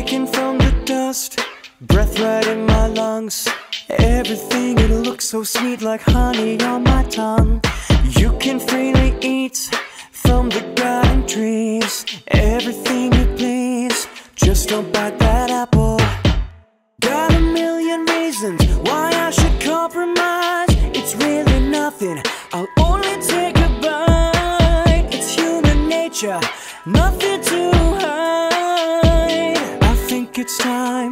Waking from the dust, breath right in my lungs. Everything it looks so sweet like honey on my tongue. You can freely eat from the garden trees. Everything you please, just don't bite that apple. Got a million reasons why I should compromise. It's really nothing. I'll only take a bite. It's human nature, nothing to it's time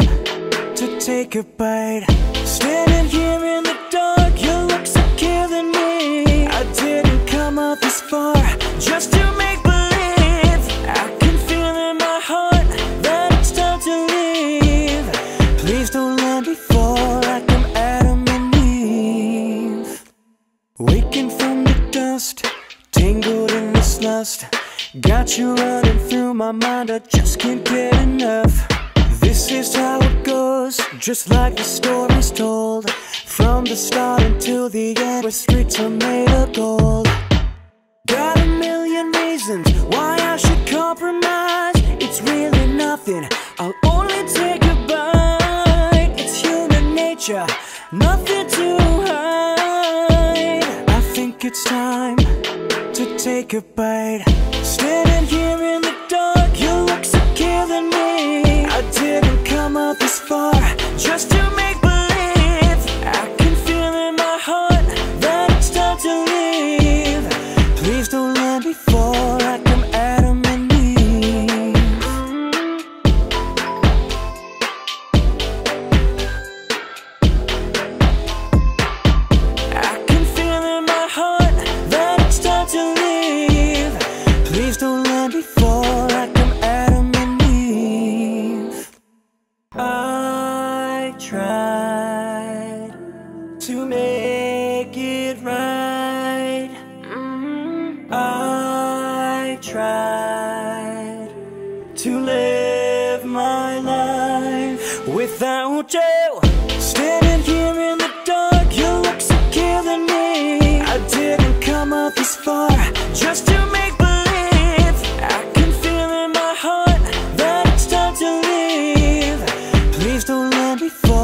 to take a bite. Standing here in the dark, your looks are killing me. I didn't come out this far just to make believe. I can feel in my heart that it's time to leave. Please don't let me fall like I'm Adam and Eve. Waking from the dust, tangled in this lust. Got you running through my mind, I just can't get enough. Just like the stories told. From the start until the end, where streets are made of gold. Got a million reasons why I should compromise. It's really nothing, I'll only take a bite. It's human nature, nothing to hide. I think it's time to take a bite. Standing here in tried to live my life without you. Standing here in the dark, you look so killing me. I didn't come up this far just to make believe. I can feel in my heart that it's time to leave. Please don't let me fall.